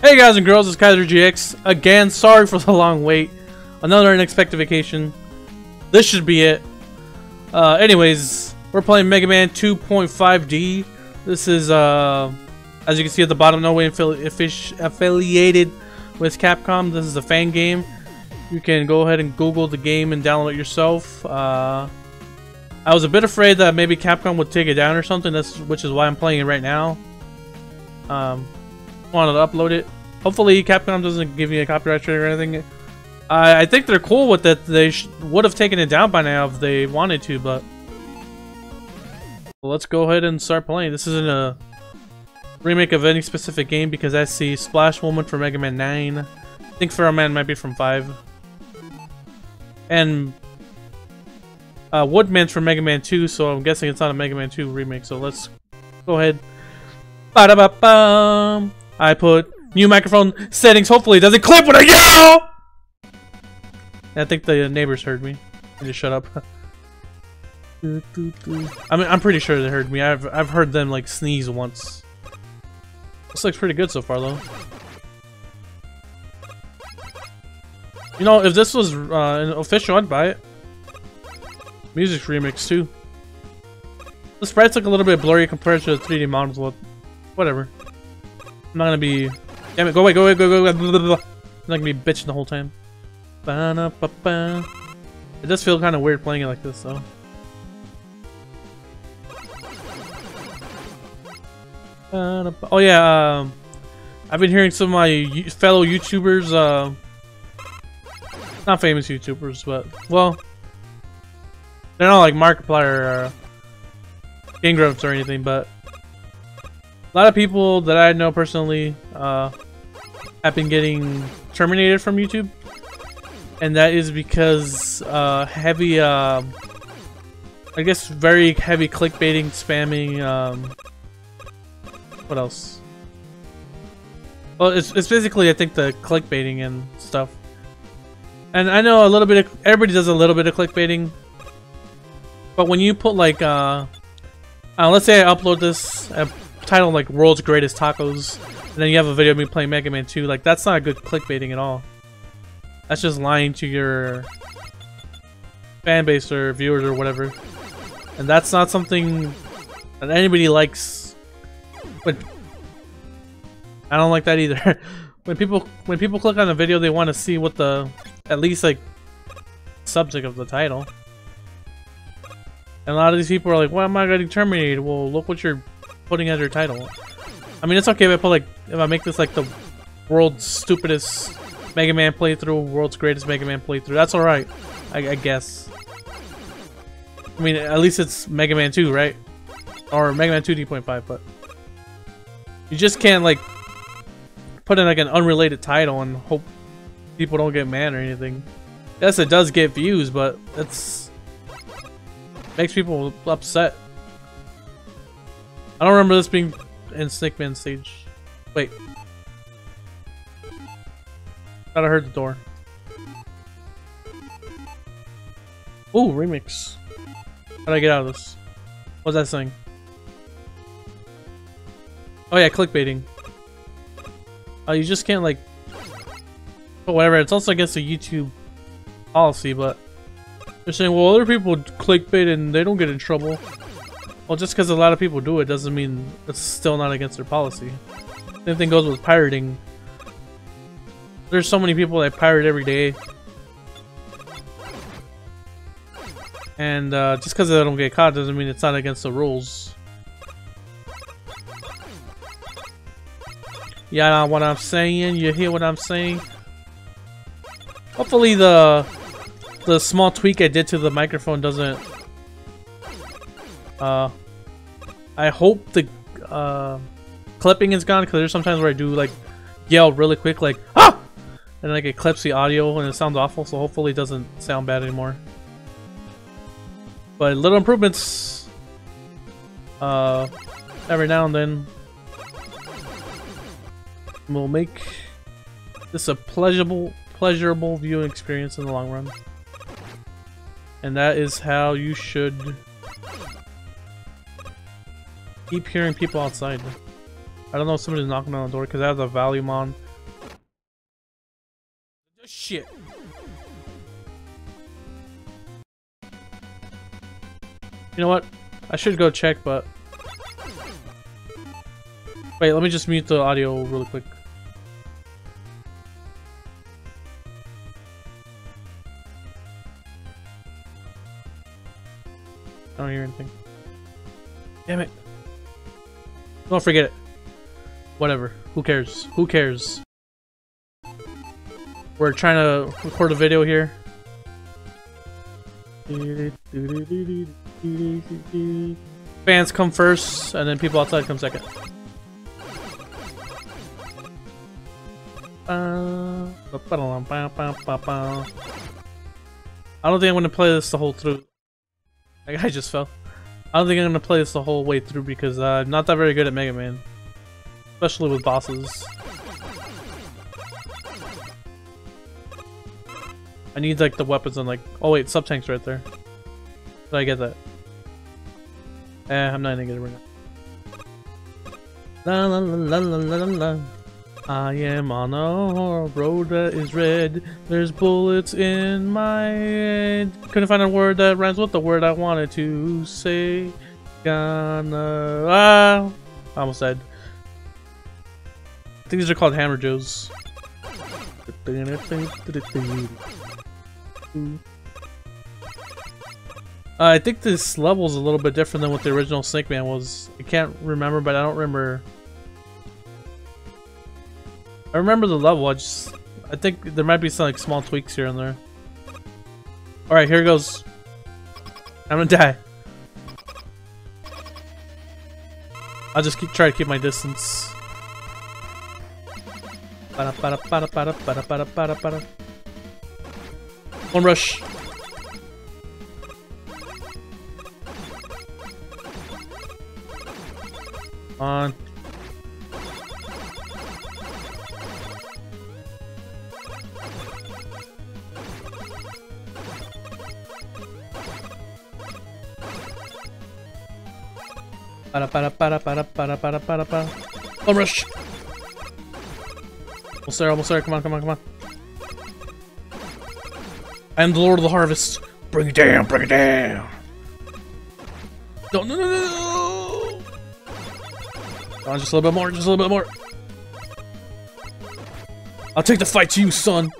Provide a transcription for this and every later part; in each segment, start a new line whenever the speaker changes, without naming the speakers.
Hey guys and girls, it's Kaiser GX. Again, sorry for the long wait. Another unexpected vacation. This should be it. Uh, anyways, we're playing Mega Man 2.5D. This is, uh, as you can see at the bottom, no way affili affiliated with Capcom. This is a fan game. You can go ahead and Google the game and download it yourself. Uh, I was a bit afraid that maybe Capcom would take it down or something, that's which is why I'm playing it right now. Um, wanted to upload it. Hopefully Capcom doesn't give me a copyright strike or anything. I, I think they're cool with it. They would have taken it down by now if they wanted to, but... Let's go ahead and start playing. This isn't a remake of any specific game because I see Splash Woman for Mega Man 9. I think Pharaoh Man might be from 5. And uh, Woodman's from Mega Man 2, so I'm guessing it's not a Mega Man 2 remake. So let's go ahead. Ba -da -ba -bum. I put new microphone settings. Hopefully it doesn't clip when I yell! I think the neighbors heard me. Just shut up. I mean, I'm pretty sure they heard me. I've I've heard them like sneeze once. This looks pretty good so far, though. You know, if this was uh, an official, I'd buy it. Music remix too. The sprites look a little bit blurry compared to the 3D models. Well, whatever. I'm not gonna be. Damn it! Go away! Go away! Go go! go. I'm not gonna be bitching the whole time. It does feel kind of weird playing it like this, though. Oh yeah, um, I've been hearing some of my fellow YouTubers, uh, not famous YouTubers, but well, they're not like Markiplier or Game Grumps or anything, but a lot of people that I know personally uh, have been getting terminated from YouTube, and that is because uh, heavy, uh, I guess, very heavy clickbaiting, spamming. Um, what else? Well, it's it's basically I think the clickbaiting and stuff. And I know a little bit of everybody does a little bit of clickbaiting, but when you put like uh, uh let's say I upload this title like World's Greatest Tacos, and then you have a video of me playing Mega Man 2, like that's not a good clickbaiting at all. That's just lying to your fan base or viewers or whatever. And that's not something that anybody likes. But I don't like that either. when people when people click on a video, they want to see what the at least like subject of the title. And a lot of these people are like, "Why am I getting terminated?" Well, look what you're putting as your title. I mean, it's okay if I put like if I make this like the world's stupidest Mega Man playthrough, world's greatest Mega Man playthrough. That's all right, I, I guess. I mean, at least it's Mega Man 2, right? Or Mega Man 2 D.5, but you just can't like put in like an unrelated title and hope people don't get mad or anything. Yes, it does get views, but it's makes people upset. I don't remember this being in Snake Man stage. Wait. Thought I heard the door. Ooh, remix. How do I get out of this? What's that saying? Oh yeah, clickbaiting. Oh, you just can't like... But whatever, it's also against the YouTube policy, but... They're saying, well, other people clickbait and they don't get in trouble. Well, just because a lot of people do it doesn't mean it's still not against their policy. Same thing goes with pirating. There's so many people that pirate every day. And uh, just because they don't get caught doesn't mean it's not against the rules. Yeah, know what I'm saying? You hear what I'm saying? Hopefully the the small tweak I did to the microphone doesn't uh, I hope the uh, clipping is gone because there's sometimes where I do like yell really quick like ah, and like it clips the audio and it sounds awful. So hopefully it doesn't sound bad anymore. But little improvements uh, every now and then will make this a pleasurable pleasurable viewing experience in the long run. And that is how you should keep hearing people outside. I don't know if somebody's knocking on the door because I have the volume on. Shit. You know what? I should go check, but... Wait, let me just mute the audio really quick. Don't forget it. Whatever. Who cares? Who cares? We're trying to record a video here. Fans come first, and then people outside come second. Uh, I don't think I'm gonna play this the whole through. That guy just fell. I don't think I'm gonna play this the whole way through because uh, I'm not that very good at Mega Man. Especially with bosses. I need like the weapons and like oh wait, sub tanks right there. Did I get that? Eh, I'm not gonna get it right now. La la la la la la la. I am on a road that is red. There's bullets in my head. Couldn't find a word that rhymes with the word I wanted to say. Gonna ah, I almost said. I think these are called Hammer Joes. Uh, I think this level is a little bit different than what the original Snake Man was. I can't remember, but I don't remember. I remember the level. I just, I think there might be some like small tweaks here and there. All right, here goes. I'm gonna die. I'll just keep try to keep my distance. One rush. On. Para para para para para para para para. One rush. Almost there, almost there. Come on, come on, come on. I am the Lord of the Harvest. Bring it down, bring it down. No, no, no, no. Come on, just a little bit more, just a little bit more. I'll take the fight to you, son.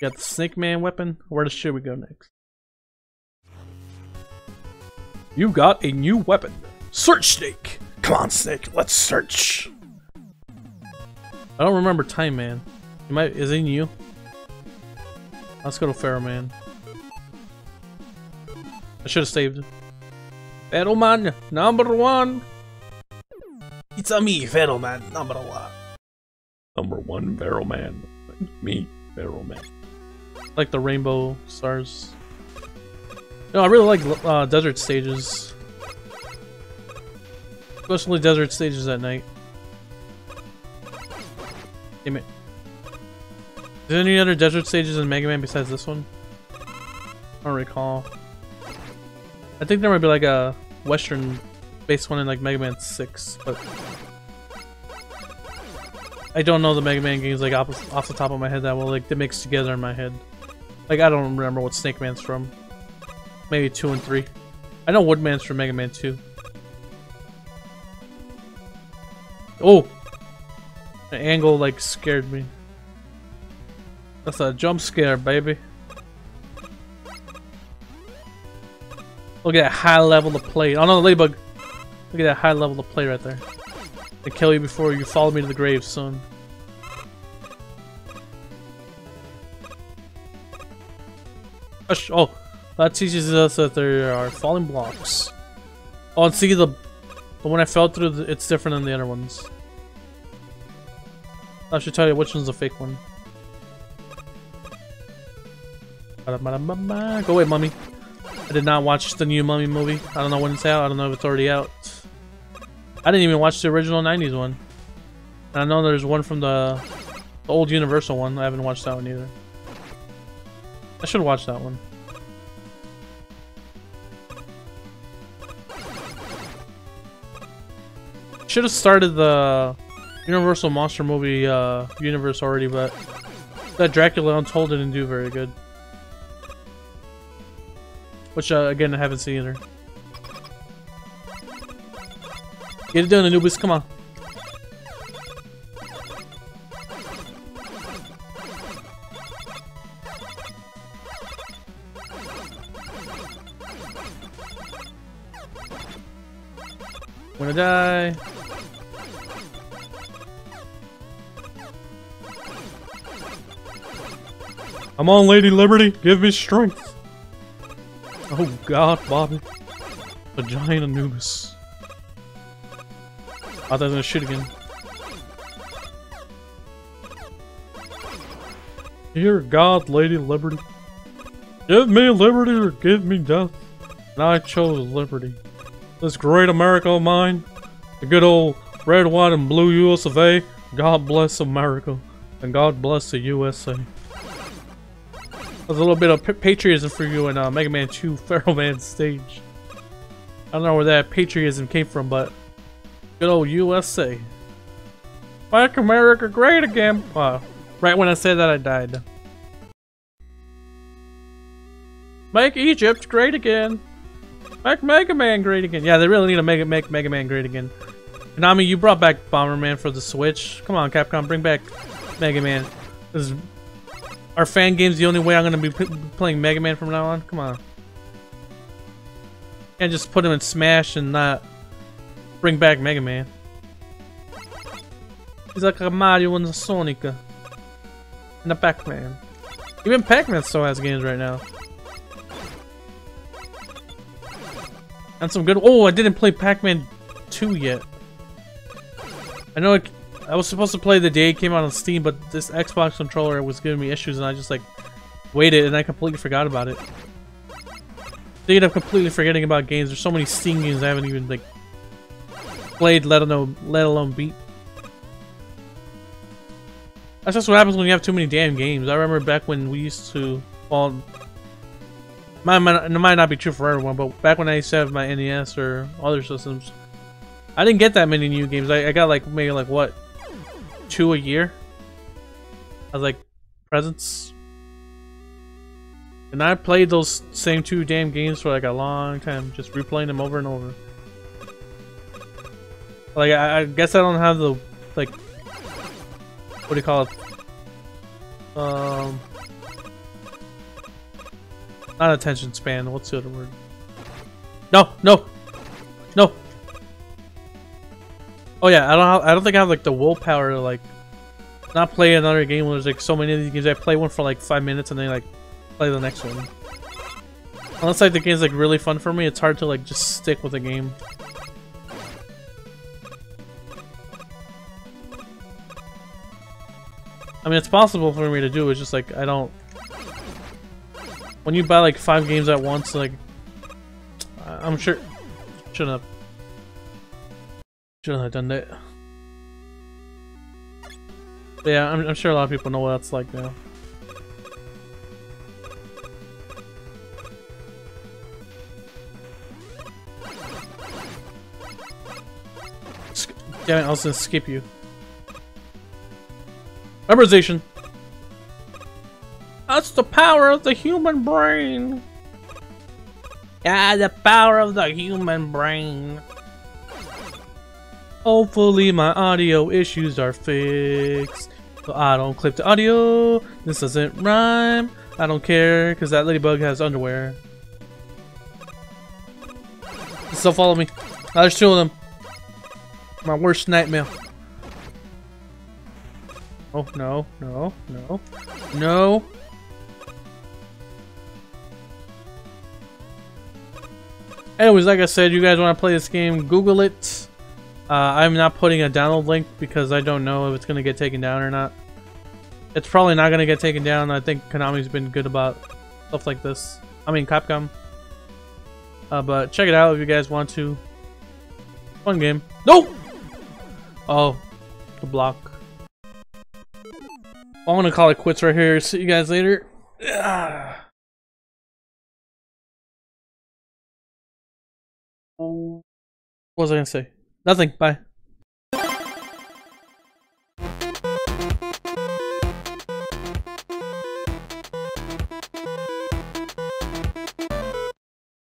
Got the Snake Man weapon. Where should we go next? You got a new weapon. Search Snake! Come on, Snake, let's search. I don't remember Time Man. Might is it you? Let's go to Pharaoh Man. I should have saved it. Pharaoh Man, number one. It's a me, Pharaoh Man, number one. Number one, Pharaoh Man. Me, Pharaoh Man. Like the rainbow stars. No, I really like uh, desert stages. Especially desert stages at night. Damn it. Is there any other desert stages in Mega Man besides this one? I don't recall. I think there might be like a western based one in like Mega Man 6, but I don't know the Mega Man games like off, off the top of my head that well, like they mix together in my head. Like I don't remember what Snake Man's from. Maybe 2 and 3. I know Woodman's from Mega Man 2. Oh! The angle, like, scared me. That's a jump scare, baby. Look at that high level of play. Oh no, the ladybug! Look at that high level of play right there. I kill you before you follow me to the grave, son. Oh, that teaches us that there are falling blocks. Oh, and see the the one I fell through, it's different than the other ones. I should tell you which one's the fake one. Go away, mummy. I did not watch the new Mummy movie. I don't know when it's out. I don't know if it's already out. I didn't even watch the original 90s one. And I know there's one from the, the old Universal one. I haven't watched that one either. I should watch that one. should have started the Universal Monster movie uh, universe already, but that Dracula Untold didn't do very good. Which, uh, again, I haven't seen either. Get it done, Anubis, come on. Gonna die. Come on, Lady Liberty, give me strength. Oh god, Bobby. A giant Anubis. Ah, I thought I was gonna shoot again. Dear God, Lady Liberty. Give me liberty or give me death. And I chose liberty. This great America of mine. The good old red, white, and blue US of A. God bless America. And God bless the USA. There's a little bit of patriotism for you in uh, Mega Man 2 Pharaoh Man stage. I don't know where that patriotism came from, but good old USA. Make America great again. Wow. Right when I said that, I died. Make Egypt great again. Make Mega Man great again. Yeah, they really need to make, make Mega Man great again. Konami, you brought back Bomberman for the Switch. Come on, Capcom, bring back Mega Man. This are fan games the only way I'm to be playing Mega Man from now on? Come on. Can't just put him in Smash and not bring back Mega Man. He's like a Mario and a Sonic. And a Pac-Man. Even Pac-Man still has games right now. And some good- Oh, I didn't play Pac-Man 2 yet. I know it I was supposed to play the day it came out on Steam, but this Xbox controller was giving me issues and I just like waited and I completely forgot about it. Thinking of completely forgetting about games. There's so many Steam games I haven't even like played, let alone let alone beat. That's just what happens when you have too many damn games. I remember back when we used to, well, might, might, it might not be true for everyone, but back when I used to have my NES or other systems, I didn't get that many new games. I, I got like maybe like what two a year as like presents. And I played those same two damn games for like a long time, just replaying them over and over. Like I, I guess I don't have the like what do you call it? Um not attention span, what's the other word? No, no, no, Oh yeah, I don't have, I don't think I have like the willpower to like not play another game when there's like so many of these games. I play one for like five minutes and then like play the next one. Unless like the game's like really fun for me, it's hard to like just stick with the game. I mean, it's possible for me to do. It's just like I don't. When you buy like five games at once, like I'm sure shouldn't have. Shouldn't have done that. But yeah, I'm, I'm sure a lot of people know what that's like now. Damn it, I was gonna skip you. Memorization! That's the power of the human brain! Yeah, the power of the human brain. Hopefully my audio issues are fixed. So I don't clip the audio. This doesn't rhyme. I don't care because that ladybug has underwear. Still follow me. Oh, there's two of them. My worst nightmare. Oh, no, no, no, no. Anyways, like I said, you guys want to play this game, Google it. Uh, I'm not putting a download link because I don't know if it's going to get taken down or not. It's probably not going to get taken down. I think Konami's been good about stuff like this. I mean, Capcom. Uh, but check it out if you guys want to. Fun game. No! Oh, the block. I'm gonna call it quits right here. See you guys later. What was I gonna say? Nothing. Bye.